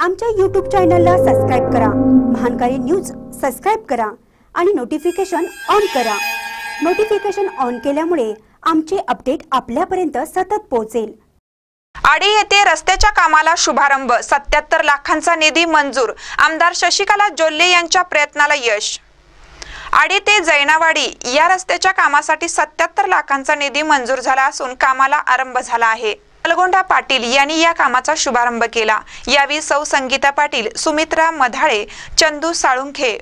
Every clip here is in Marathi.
आमच्या यूट्यूब चॅनलला सबस्क्राईब करा. महानकारी न्यूज सबस्क्राईब करा आणि नोटिफिकेशन ऑन करा. नोटिफिकेशन ऑन केल्यामुळे आमचे अपडेट आपल्यापर्यंत सतत पोहोचेल. आडी येथे रस्त्याच्या कामाला शुभारंभ. सत्याहत्तर लाखांचा निधी मंजूर. आमदार शशिकला जोल्ले यांच्या प्रयत्नाला यश. आडे ते जैनावाडी या रस्त्याच्या कामासाठी सत्याहत्तर लाखांचा निधी मंजूर झाला असून कामाला आरंभ झाला आहे. अलगोंडा पाटील यांनी या कामाचा शुभारंभ केला. यावेळी सौ संगीता पाटील सुमित्रा मधाळे चंदू साळुंखे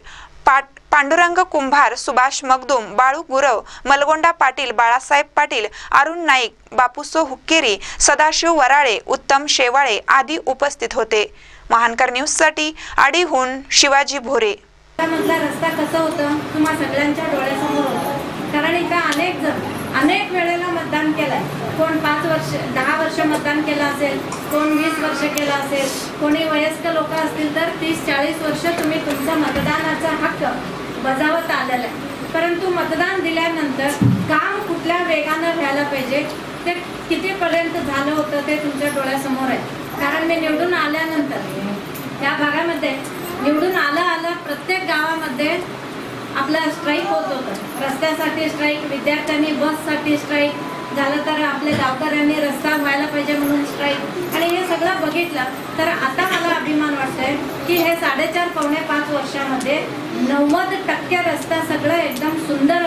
पाट पांडुरंग कुंभार सुभाष मगदुम बाळू गुरव मलगोंडा पाटील बाळासाहेब पाटील अरुण नाईक बापूसो हुक्केरी सदाशिव वराळे उत्तम शेवाळे आदी उपस्थित होते. महानकर न्यूजसाठी आडीहून शिवाजी भोरे. रस्ता कसं होतं तुम्हा सगळ्यांच्या डोळ्यासमोर कारण इथं अनेक जण अनेक वेळेला मतदान केलंय. कोण पाच वर्ष दहा वर्ष मतदान केलं असेल कोण वीस वर्ष केलं असेल कोणी वयस्क लोक असतील तर तीस चाळीस वर्ष तुम्ही तुमचा मतदानाचा हक्क बजावत आलेला आहे. परंतु मतदान दिल्यानंतर काम कुठल्या वेगानं व्हायला पाहिजे ते कितीपर्यंत झालं होतं ते तुमच्या डोळ्यासमोर आहे. कारण मी निवडून आल्यानंतर या भागामध्ये निवडून आलं आलं प्रत्येक गावामध्ये आपला स्ट्राईक होत. होता रस्त्यासाठी स्ट्राईक विद्यार्थ्यांनी बससाठी स्ट्राईक झालं तर आपल्या गावकऱ्यांनी रस्ता व्हायला पाहिजे म्हणून स्ट्राईक आणि हे सगळं बघितलं तर आता मला अभिमान वाटतोय की हे साडेचार पावणे पाच वर्षामध्ये नव्वद टक्के रस्ता सगळं एकदम सुंदर